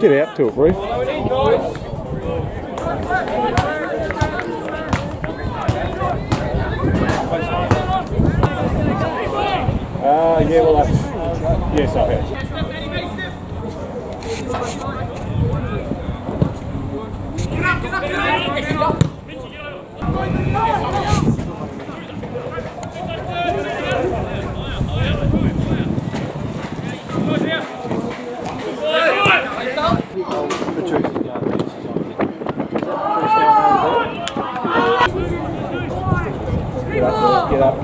Get out to it, Reef. Uh, yeah, well, that's, yes, I have.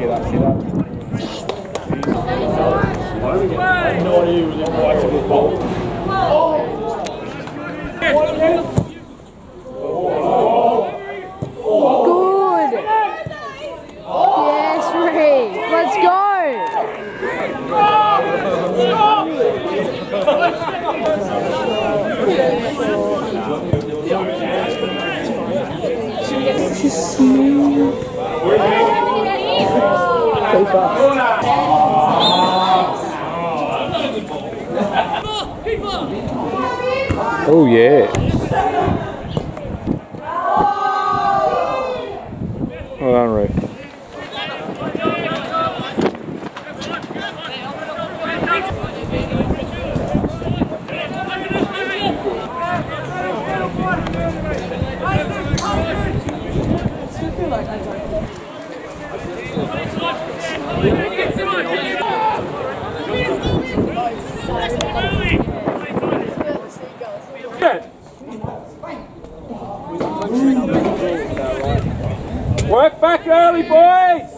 Get up, get up. No idea he was in white with ball. Good. Yes, Ray. Let's go. Oh, yeah. Well done, Reef. Work back early, boys!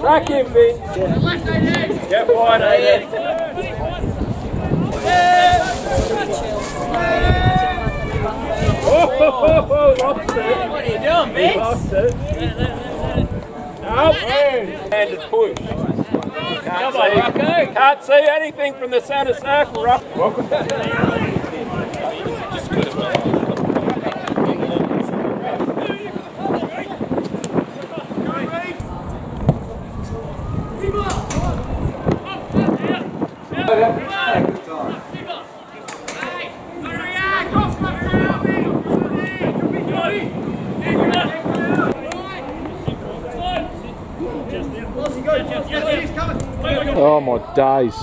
Track him, Vince. Get wide, Aiden. Eh? Oh, ho, ho, ho, lost it. What are you doing, Vince? Lost it. Nope. Handed push. Can't see, Rocco. can't see anything from the centre circle, Rock. Welcome. Oh, my days.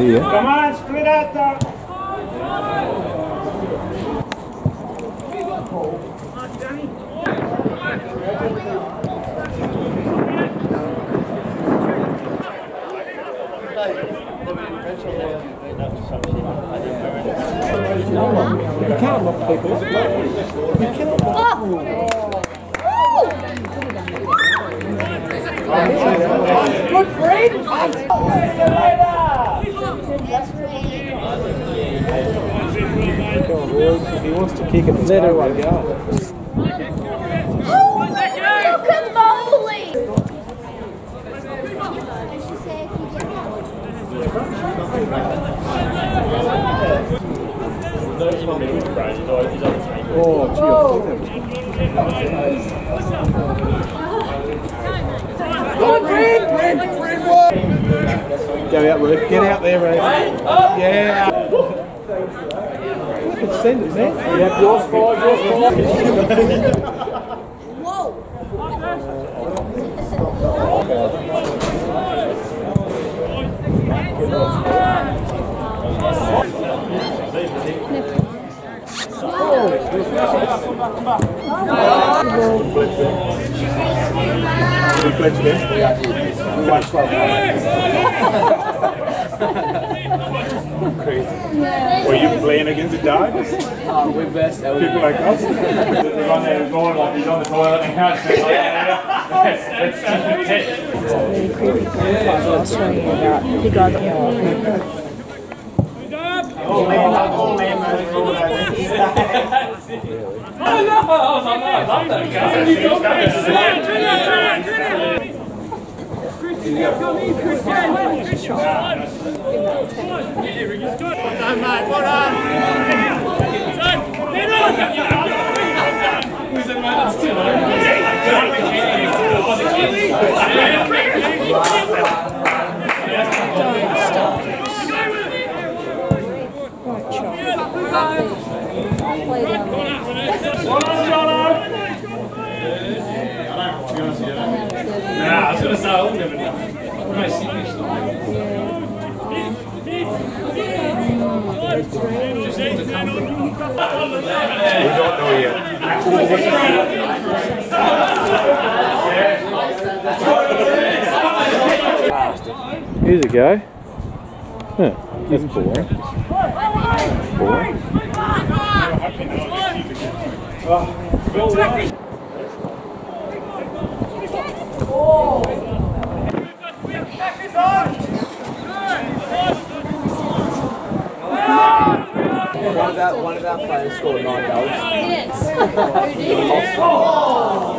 Yeah. Come on, split out the. You can't lock people. You cannot lock Good green! If he wants to kick it, let her go. Oh, gee, Go out, Reef. Get out there, Reef. Yeah. Send it, man. Yep, yours five, yours five. Crazy. Were you playing against the dogs? Uh, we're best. Uh, People like us? On there like he's on the toilet and such a. He got I know, I love that guy. Well done, mate. Well done. Was it, mate? That's too low. I was gonna say I would know. Nice English though. Here's a go. Huh, that's boring. Boring. Our, one of our players scored nine goals. Yes.